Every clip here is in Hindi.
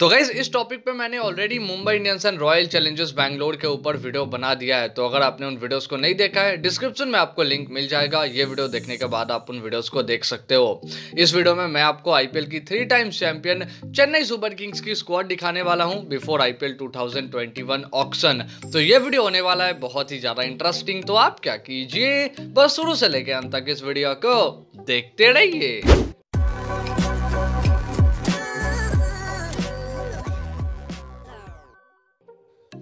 तो गाइज़ इस टॉपिक पे मैंने already Mumbai Indians and Royal Challengers Bangalore के ऊपर वीडियो बना दिया है। तो अगर आपने उन वीडियोस को नहीं देखा है डिस्क्रिप्शन में आपको लिंक मिल जाएगा। ये वीडियो देखने के बाद आप उन वीडियोस को देख सकते हो। इस वीडियो में मैं आपको आईपीएल की three times champion Chennai Super Kings की स्क्वाड दिखाने वाला हूँ बिफोर आईपीएल 2021 ऑक्शन तो ये वीडियो होने वाला है, बहुत ही ज़्यादा इंटरेस्टिंग तो आप क्या कीजिए? बस शुरू से लेके अंत तक इस वीडियो को देखते रहिए।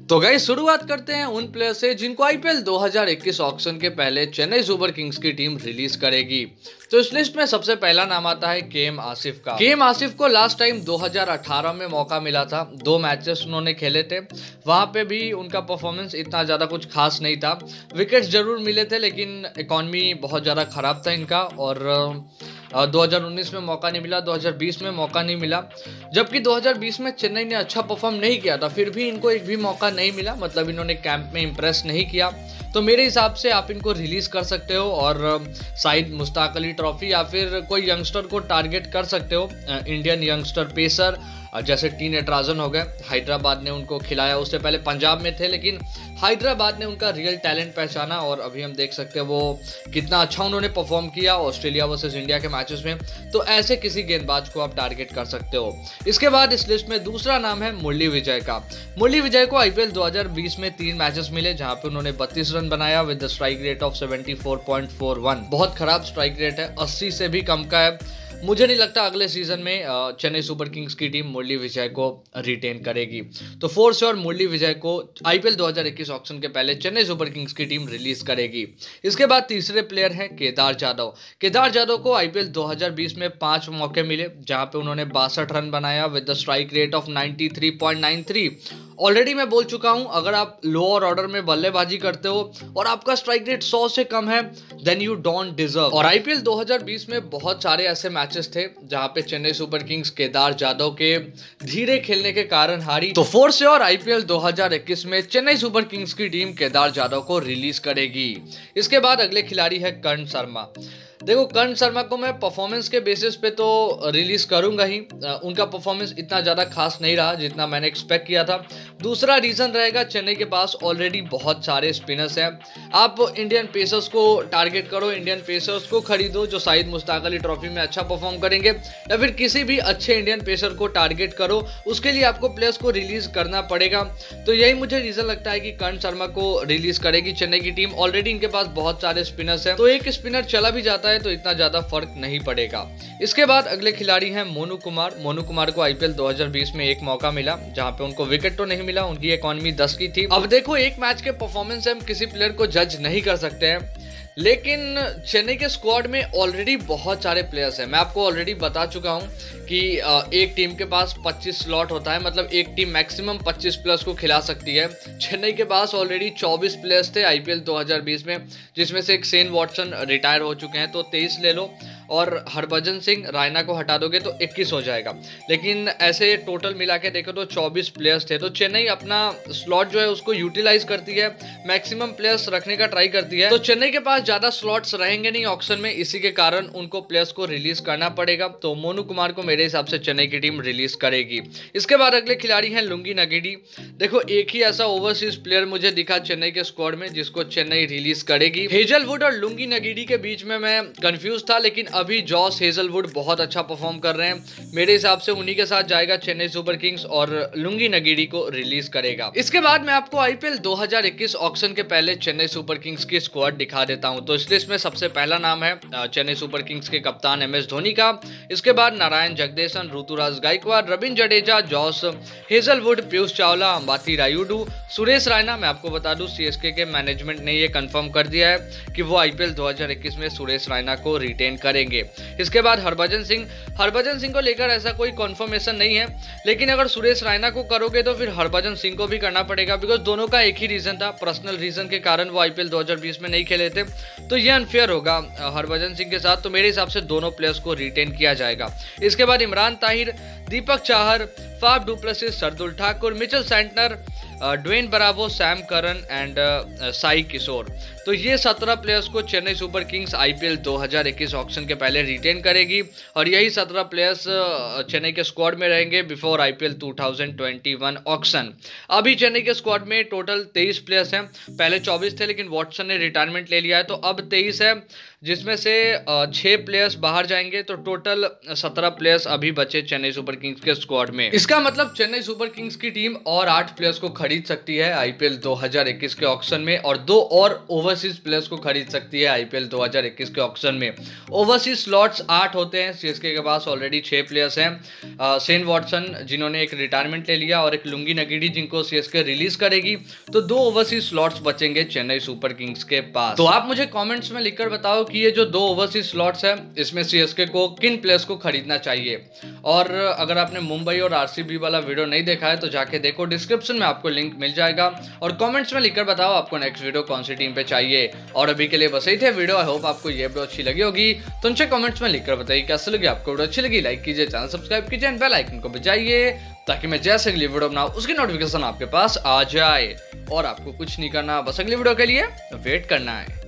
तो गई शुरुआत करते हैं उन प्लेयर से जिनको आईपीएल 2021 ऑक्शन के पहले चेन्नई सुपर किंग्स की टीम रिलीज़ करेगी। तो इस लिस्ट में सबसे पहला नाम आता है के एम आसिफ का। के एम आसिफ को लास्ट टाइम 2018 में मौका मिला था। दो मैचेस उन्होंने खेले थे। वहाँ पे भी उनका परफॉर्मेंस इतना ज़्यादा कुछ खास नहीं था। विकेट्स ज़रूर मिले थे, लेकिन इकॉनमी बहुत ज़्यादा खराब था इनका और 2019 में मौका नहीं मिला 2020 में मौका नहीं मिला। जबकि 2020 में चेन्नई ने अच्छा परफॉर्म नहीं किया था, फिर भी इनको एक भी मौका नहीं मिला मतलब इन्होंने कैंप में इम्प्रेस नहीं किया। तो मेरे हिसाब से आप इनको रिलीज़ कर सकते हो और शायद मुश्ताक अली ट्रॉफी या फिर कोई यंगस्टर को टारगेट कर सकते हो इंडियन यंगस्टर पेसर जैसे टीन एट्राजन हो गए, हैदराबाद ने उनको खिलाया। उससे पहले पंजाब में थे, लेकिन हैदराबाद ने उनका रियल टैलेंट पहचाना और अभी हम देख सकते हैं वो कितना अच्छा उन्होंने परफॉर्म किया ऑस्ट्रेलिया वर्सेज इंडिया के मैचेस में। तो ऐसे किसी गेंदबाज को आप टारगेट कर सकते हो। इसके बाद इस लिस्ट में दूसरा नाम है मुरली विजय का। मुरली विजय को आईपीएल 2020 में तीन मैचेस मिले, जहाँ पे उन्होंने 32 रन बनाया विद स्ट्राइक रेट ऑफ़ 74.41 बहुत खराब स्ट्राइक रेट है 80 से भी कम का है। मुझे नहीं लगता अगले सीज़न में चेन्नई सुपर किंग्स की टीम मुरली विजय को रिटेन करेगी। तो फोर श्योर मुरली विजय को आईपीएल 2021 ऑक्शन के पहले चेन्नई सुपर किंग्स की टीम रिलीज़ करेगी। इसके बाद तीसरे प्लेयर हैं केदार जाधव। केदार जाधव को आईपीएल 2020 में पाँच मौके मिले, जहाँ पे उन्होंने बासठ रन बनाया with the strike rate of 93.93 already मैं बोल चुका हूँ, अगर आप लोअर ऑर्डर में बल्लेबाजी करते हो और आपका स्ट्राइक रेट 100 से कम है देन यू डोंट डिजर्व और आईपीएल 2020 में बहुत सारे ऐसे मैचेस थे, जहाँ पे चेन्नई सुपर किंग्स केदार जाधव के धीरे खेलने के कारण हारी। तो फोर से और आईपीएल 2021 में चेन्नई सुपर किंग्स की टीम केदार जाधव को रिलीज़ करेगी। इसके बाद अगले खिलाड़ी है कर्ण शर्मा। देखो, कर्ण शर्मा को मैं परफॉर्मेंस के बेसिस पे तो रिलीज़ करूँगा ही। उनका परफॉर्मेंस इतना ज़्यादा खास नहीं रहा जितना मैंने एक्सपेक्ट किया था। दूसरा रीज़न रहेगा, चेन्नई के पास ऑलरेडी बहुत सारे स्पिनर्स हैं। आप इंडियन पेसर्स को टारगेट करो इंडियन पेसर्स को खरीदो, जो शाहिद मुश्ताक अली ट्रॉफी में अच्छा परफॉर्म करेंगे। या फिर किसी भी अच्छे इंडियन पेसर को टारगेट करो, उसके लिए आपको प्लेयर्स को रिलीज़ करना पड़ेगा। तो यही मुझे रीज़न लगता है कि कर्ण शर्मा को रिलीज़ करेगी चेन्नई की टीम ऑलरेडी इनके पास बहुत सारे स्पिनर्स हैं। तो एक स्पिनर चला भी जाता है है तो इतना ज़्यादा फ़र्क नहीं पड़ेगा। इसके बाद अगले खिलाड़ी हैं मोनू कुमार। मोनू कुमार को आईपीएल 2020 में एक मौका मिला, जहाँ पे उनको विकेट तो नहीं मिला, उनकी इकोनॉमी दस की थी। अब देखो, एक मैच के परफॉर्मेंस से हम किसी प्लेयर को जज नहीं कर सकते हैं। लेकिन चेन्नई के स्क्वाड में ऑलरेडी बहुत सारे प्लेयर्स हैं। मैं आपको ऑलरेडी बता चुका हूँ कि एक टीम के पास 25 स्लॉट होता है मतलब एक टीम मैक्सिमम 25 प्लेयर्स को खिला सकती है। चेन्नई के पास ऑलरेडी 24 प्लेयर्स थे आईपीएल 2020 में, जिसमें से एक सेन वॉटसन रिटायर हो चुके हैं तो 23 ले लो। और हरभजन सिंह रायना को हटा दोगे तो 21 हो जाएगा। लेकिन ऐसे टोटल मिला के देखो तो 24 प्लेयर्स थे। तो चेन्नई अपना स्लॉट जो है उसको यूटिलाइज करती है मैक्सिमम प्लेयर्स रखने का ट्राई करती है। तो चेन्नई के पास ज़्यादा स्लॉट्स रहेंगे नहीं ऑप्शन में, इसी के कारण उनको प्लेयर्स को रिलीज़ करना पड़ेगा। तो मोनू कुमार को मेरे हिसाब से चेन्नई की टीम रिलीज़ करेगी। इसके बाद अगले खिलाड़ी हैं लुंगी नगेडी। देखो, एक ही ऐसा ओवरसीज प्लेयर मुझे दिखा चेन्नई के स्क्वाड में, जिसको चेन्नई रिलीज़ करेगी। हेजलवुड और लुंगी नगीडी के बीच में मैं कंफ्यूज था, लेकिन अभी जॉस हेजलवुड बहुत अच्छा परफॉर्म कर रहे हैं। मेरे हिसाब से उन्हीं के साथ जाएगा चेन्नई सुपर किंग्स और लुंगी नगीडी को रिलीज़ करेगा। इसके बाद मैं आपको आईपीएल 2021 ऑक्शन के पहले चेन्नई सुपर किंग्स की स्क्वाड दिखा देता हूँ। तो इस लिस्ट में सबसे पहला नाम है चेन्नई सुपर किंग्स के कप्तान एम एस धोनी का। इसके बाद नारायण जगदेशन, ऋतुराज गायकवाड़ रविंद्र जडेजा, जॉस हेजलवुड, पीयूष चावला, अंबाती रायुडू, सुरेश रायना, मैं आपको बता दूँ सीएसके के मैनेजमेंट ने यह कंफर्म कर दिया है कि वो आईपीएल 2021 में सुरेश रायना को रिटेन करेंगे। इसके बाद हरभजन सिंह हरभजन सिंह को लेकर ऐसा कोई कॉन्फर्मेशन नहीं है। लेकिन अगर सुरेश रायना को करोगे तो फिर हरभजन सिंह को भी करना पड़ेगा बिकॉज़ दोनों का एक ही रीजन था पर्सनल रीजन के कारण वो आईपीएल 2020 में नहीं खेले थे। तो ये अनफेयर होगा हरभजन सिंह के साथ। तो मेरे हिसाब से दोनों प्लेयर्स को रिटेन किया जाएगा। इसके बाद Imran Tahir Deepak Chahar, Faf du Plessis, Shardul Thakur, Mitchell Santner Dwayne Bravo Sam Curran and Sai Kishore. तो ये सत्रह प्लेयर्स को Chennai super kings IPL 2021 auction के पहले रिटेन करेगी और यही सत्रह प्लेयर्स चेन्नई के स्क्वाड में रहेंगे बिफोर आईपीएल 2021 ऑक्शन अभी चेन्नई के स्क्वाड में टोटल तेईस प्लेयर्स हैं। पहले चौबीस थे, लेकिन वॉटसन ने रिटायरमेंट ले लिया है। तो अब तेईस है। जिसमें से छः प्लेयर्स बाहर जाएँगे तो टोटल सत्रह प्लेयर्स अभी बचे चेन्नई सुपर किंग्स के स्क्वाड में। इसका मतलब चेन्नई सुपर किंग्स की टीम और आठ प्लेयर्स को खरीद सकती है आईपीएल 2021 के ऑक्शन में, और दो और ओवरसीज प्लेयर्स को खरीद सकती है आईपीएल 2021 के ऑक्शन में। ओवरसीज स्लॉट्स आठ होते हैं सीएसके के पास ऑलरेडी छह प्लेयर्स हैं। सेन वॉटसन जिन्होंने एक रिटायरमेंट ले लिया, और एक लुंगी नगीडी, जिनको सीएसके रिलीज़ करेगी। तो दो ओवरसीज स्लॉट्स बचेंगे चेन्नई सुपर किंग्स के पास। तो आप मुझे कॉमेंट्स में लिखकर बताओ कि ये जो दो ओवरसीज स्लॉट्स है, इसमें सीएसके को किन प्लेयर्स को खरीदना चाहिए? और अगर आपने मुंबई और आरसीबी वाला वीडियो नहीं देखा है तो जाके देखो। डिस्क्रिप्शन में आपको लिंक मिल जाएगा। और कमेंट्स में लिखकर बताओ आपको नेक्स्ट वीडियो कौन सी टीम पे चाहिए। और अभी के लिए बस यही थे वीडियो आई होप आपको ये वीडियो अच्छी लगी होगी। तो उनसे कमेंट्स में लिखकर बताइए, कैसे लगी आपको वीडियो अच्छी लगी लाइक कीजिए चैनल सब्सक्राइब कीजिए एंड बेल आइकन को बजाइए, ताकि मैं जैसे अगली वीडियो बनाऊँ, उसकी नोटिफिकेशन आपके पास आ जाए। और आपको कुछ नहीं करना, बस अगली वीडियो के लिए वेट करना है।